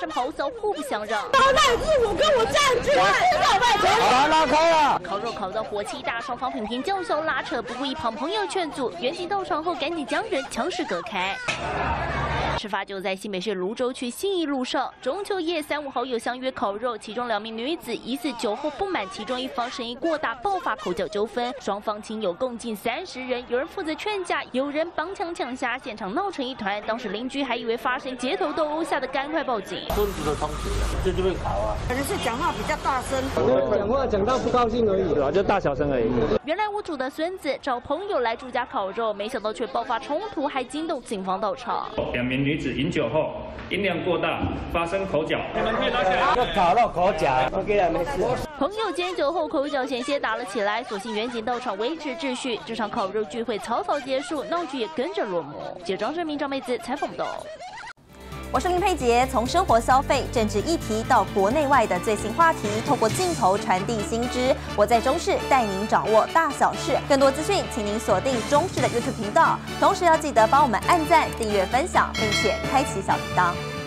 声咆哮，互不相让。老赖是我跟我站住！我知道外头。好，拉开了。烤肉烤到火气大，双方频频叫嚣拉扯，不顾一旁朋友劝阻，原警到场后赶紧将人强势隔开。事发就在新北市泸州区信义路上，中秋夜三五好友相约烤肉，其中两名女子疑似酒后不满其中一方声音过大，爆发口角纠纷，双方亲友共近三十人，有人负责劝架，有人帮腔抢虾，现场闹成一团。当时邻居还以为发生街头斗殴，吓得赶快报警。孙子的同学在这边烤啊，可能是讲话比较大声，讲话讲到不高兴而已，对吧？就大小声而已。原来屋主的孙子找朋友来住家烤肉，没想到却爆发冲突，还惊动警方到场。两名女子饮酒后音量过大，发生口角。你们可以拿起来。就烤肉口角，OK 了，没事。朋友间酒后口角险些打了起来，所幸远警到场维持秩序，这场烤肉聚会草草结束，闹剧也跟着落幕。记者张正明、张妹子采访报道。我是林佩杰，从生活消费、政治议题到国内外的最新话题，透过镜头传递新知。我在中视带您掌握大小事，更多资讯，请您锁定中视的 YouTube 频道。同时要记得帮我们按赞、订阅、分享，并且开启小铃铛。